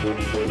Música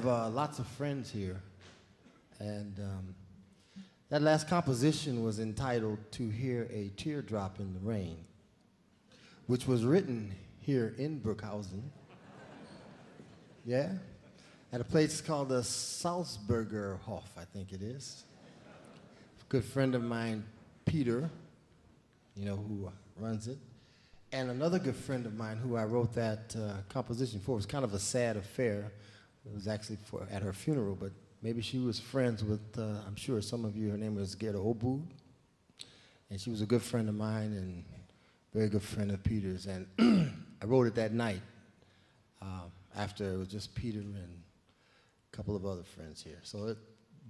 Have uh, lots of friends here, and um, that last composition was entitled To Hear a Teardrop in the Rain, which was written here in Burghausen. Yeah? At a place called the Salzburger Hof, I think it is. A good friend of mine, Peter, you know, who runs it, and another good friend of mine who I wrote that uh, composition for. Was kind of a sad affair. It was actually for, at her funeral, but maybe she was friends with, uh, I'm sure some of you, her name was Gerda Obud. And she was a good friend of mine and very good friend of Peter's. And I wrote it that night uh, after it was just Peter and a couple of other friends here. So it,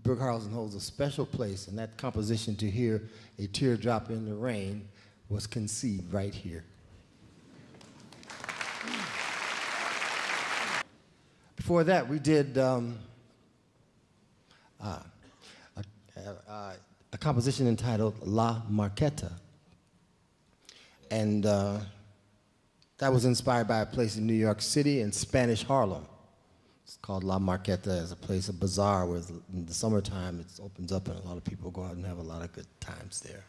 Burghausen holds a special place, and that composition, To Hear a Teardrop in the Rain, was conceived right here. Before that, we did um, uh, a, a, a, composition entitled La Marqueta. And uh, that was inspired by a place in New York City in Spanish Harlem. It's called La Marqueta. It's a place, a bazaar, where in the summertime it opens up and a lot of people go out and have a lot of good times there.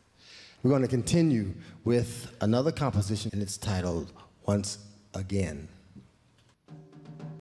We're going to continue with another composition, and it's titled Once Again.